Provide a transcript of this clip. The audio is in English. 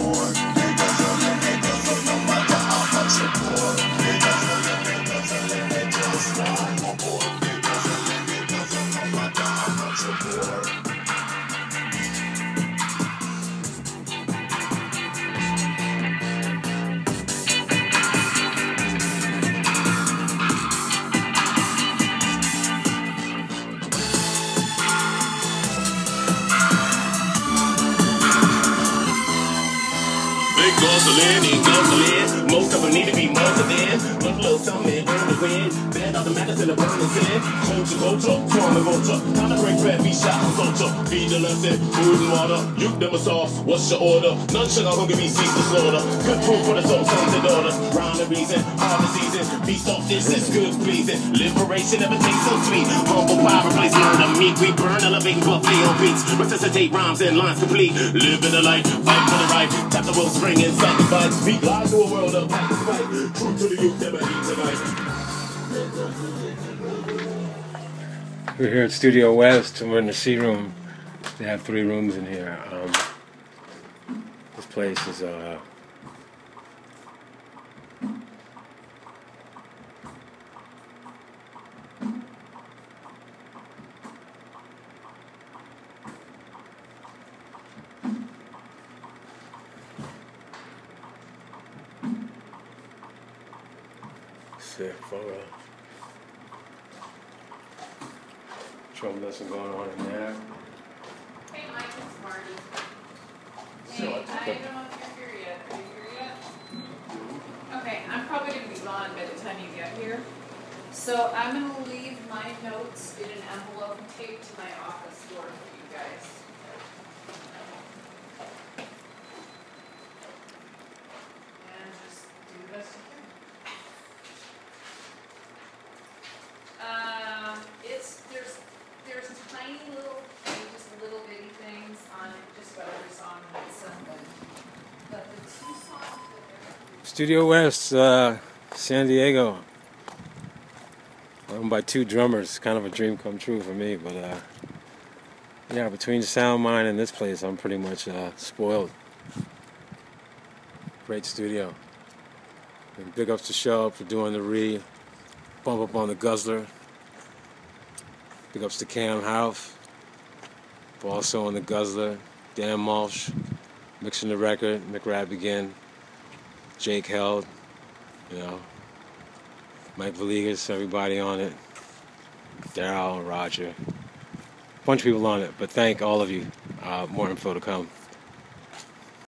Big ain't guzzling. Most of them need to be muzzled the matters in the burning sin. Culture, culture, swarm and vulture. Time to break bread, be shot and culture. Feed the lesson, food and water. You them us off, what's your order? None our hunger be cease to slaughter. Good food for the soul, sons and daughters. Round the reason, all the season. Feast off this is good pleasing. Liberation never tastes so sweet. Humble pie replace murder meat. We burn, elevating buffet on beats. Resuscitate rhymes and lines complete. Live in the light, fight for the right. Tap the world spring and sacrifice. Speak live to a world of black and white. True to the youth, never eat tonight. We're here at Studio West, and we're in the C room. They have three rooms in here. Um, this place is uh, sick photo. Drum lesson going on in there. Hey, Mike, it's Marty. So, Hey, what's I don't know if you're here yet. Are you here yet? Okay, I'm probably gonna be gone by the time you get here. So I'm gonna leave my notes in an envelope taped to my office door for you guys. Studio West, uh, San Diego. Owned by two drummers. Kind of a dream come true for me, but uh, yeah, between Sound Mind and this place, I'm pretty much uh, spoiled. Great studio. And big ups to Shell for doing the re. Bump up on the Guzzler. Big ups to Cam House. Also on the Guzzler. Dan Malsh. Mixing the record. McRad again. Jake Held, you know, Mike Villegas, everybody on it, Daryl, Roger, a bunch of people on it. But thank all of you. Uh, more info to come.